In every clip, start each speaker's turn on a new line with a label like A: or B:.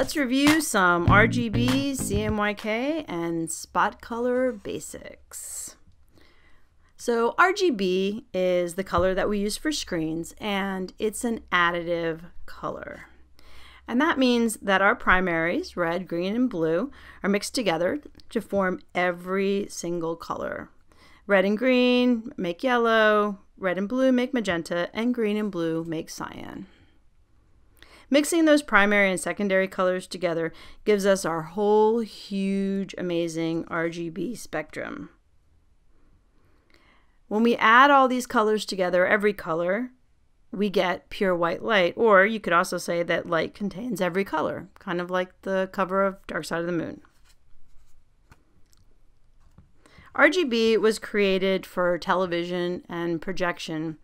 A: Let's review some RGB, CMYK, and spot color basics. So RGB is the color that we use for screens and it's an additive color. And that means that our primaries, red, green, and blue, are mixed together to form every single color. Red and green make yellow, red and blue make magenta, and green and blue make cyan. Mixing those primary and secondary colors together gives us our whole huge, amazing RGB spectrum. When we add all these colors together, every color, we get pure white light. Or you could also say that light contains every color, kind of like the cover of Dark Side of the Moon. RGB was created for television and projection.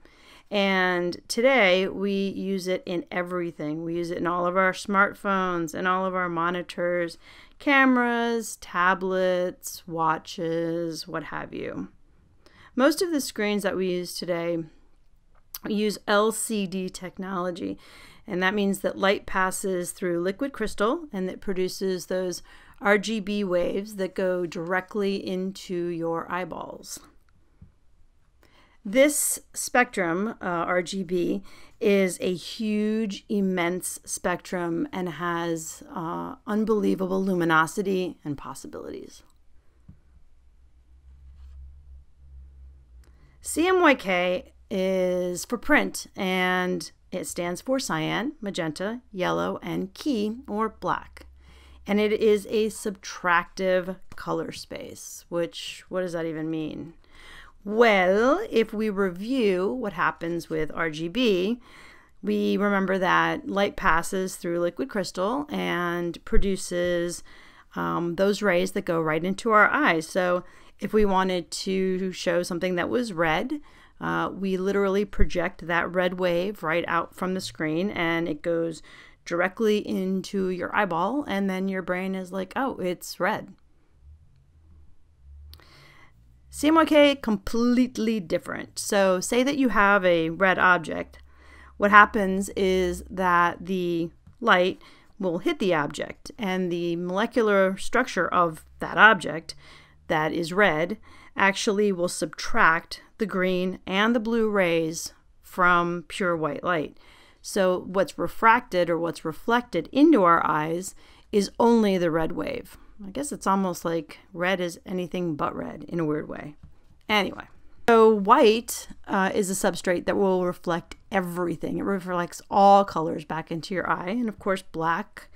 A: And today we use it in everything. We use it in all of our smartphones and all of our monitors, cameras, tablets, watches, what have you. Most of the screens that we use today use LCD technology, and that means that light passes through liquid crystal and it produces those RGB waves that go directly into your eyeballs. This spectrum, uh, RGB, is a huge, immense spectrum and has uh, unbelievable luminosity and possibilities. CMYK is for print and it stands for cyan, magenta, yellow, and key or black. And it is a subtractive color space, which, what does that even mean? Well, if we review what happens with RGB, we remember that light passes through liquid crystal and produces um, those rays that go right into our eyes. So if we wanted to show something that was red, uh, we literally project that red wave right out from the screen and it goes directly into your eyeball, and then your brain is like, oh, it's red. CMYK completely different. So, say that you have a red object. What happens is that the light will hit the object, and the molecular structure of that object that is red actually will subtract the green and the blue rays from pure white light. So what's refracted or what's reflected into our eyes is only the red wave. I guess it's almost like red is anything but red in a weird way. Anyway, so white uh, is a substrate that will reflect everything. It reflects all colors back into your eye. And of course, black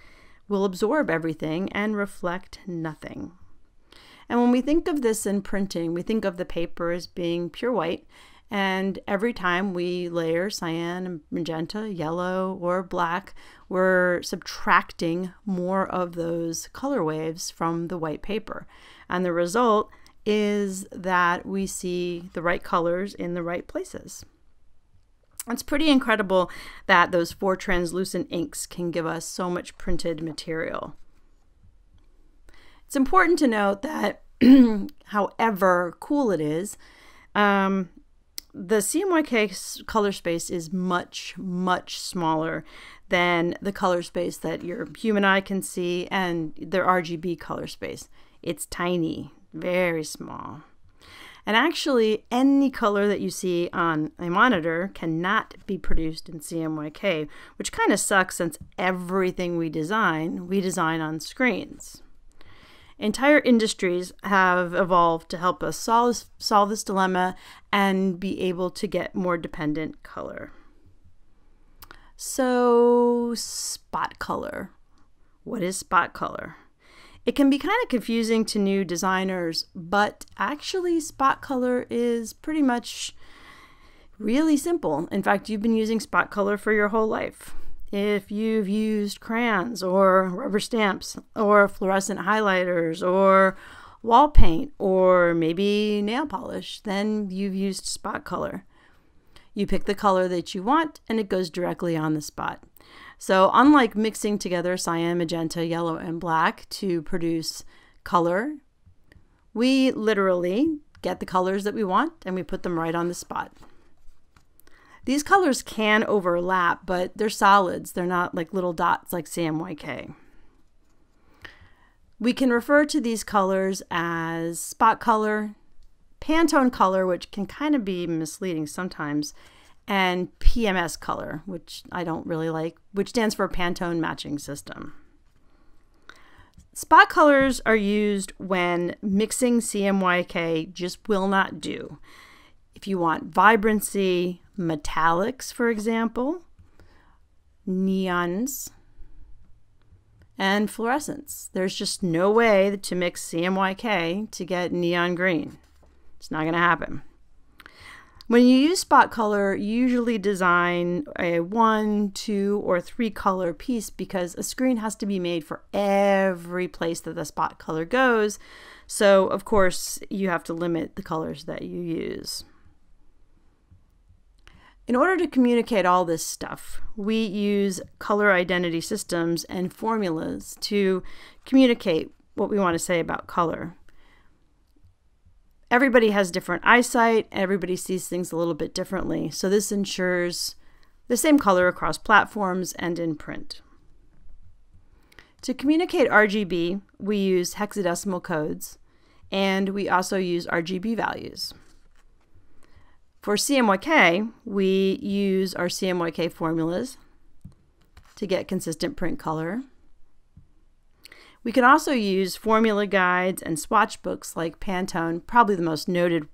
A: will absorb everything and reflect nothing. And when we think of this in printing, we think of the paper as being pure white. And every time we layer cyan, magenta, yellow, or black, we're subtracting more of those color waves from the white paper. And the result is that we see the right colors in the right places. It's pretty incredible that those four translucent inks can give us so much printed material. It's important to note that however cool it is, um, the CMYK color space is much, much smaller than the color space that your human eye can see and their RGB color space. It's tiny, very small. And actually, any color that you see on a monitor cannot be produced in CMYK, which kind of sucks since everything we design, we design on screens. Entire industries have evolved to help us solve, solve this dilemma and be able to get more dependent color. So, spot color. What is spot color? It can be kind of confusing to new designers, but actually, spot color is pretty much really simple. In fact, you've been using spot color for your whole life. If you've used crayons or rubber stamps or fluorescent highlighters or wall paint or maybe nail polish, then you've used spot color. You pick the color that you want and it goes directly on the spot. So unlike mixing together cyan, magenta, yellow, and black to produce color, we literally get the colors that we want and we put them right on the spot. These colors can overlap, but they're solids. They're not like little dots like CMYK. We can refer to these colors as spot color, Pantone color, which can kind of be misleading sometimes, and PMS color, which I don't really like, which stands for Pantone Matching System. Spot colors are used when mixing CMYK just will not do. If you want vibrancy, metallics, for example, neons, and fluorescence. There's just no way to mix CMYK to get neon green. It's not going to happen. When you use spot color, you usually design a one, two, or three color piece because a screen has to be made for every place that the spot color goes. So, of course, you have to limit the colors that you use. In order to communicate all this stuff, we use color identity systems and formulas to communicate what we want to say about color everybody has different eyesight, everybody sees things a little bit differently. So this ensures the same color across platforms and in print. To communicate RGB, we use hexadecimal codes and we also use RGB values. For CMYK, we use our CMYK formulas to get consistent print color. We can also use formula guides and swatch books like Pantone, probably the most noted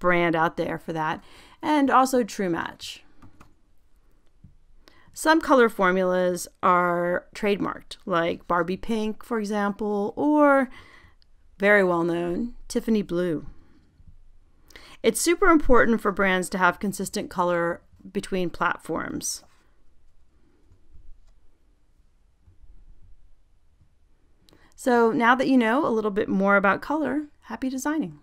A: brand out there for that, and also TRUMATCH. Some color formulas are trademarked, like Barbie Pink, for example, or very well known, Tiffany Blue. It's super important for brands to have consistent color between platforms. So now that you know a little bit more about color, happy designing.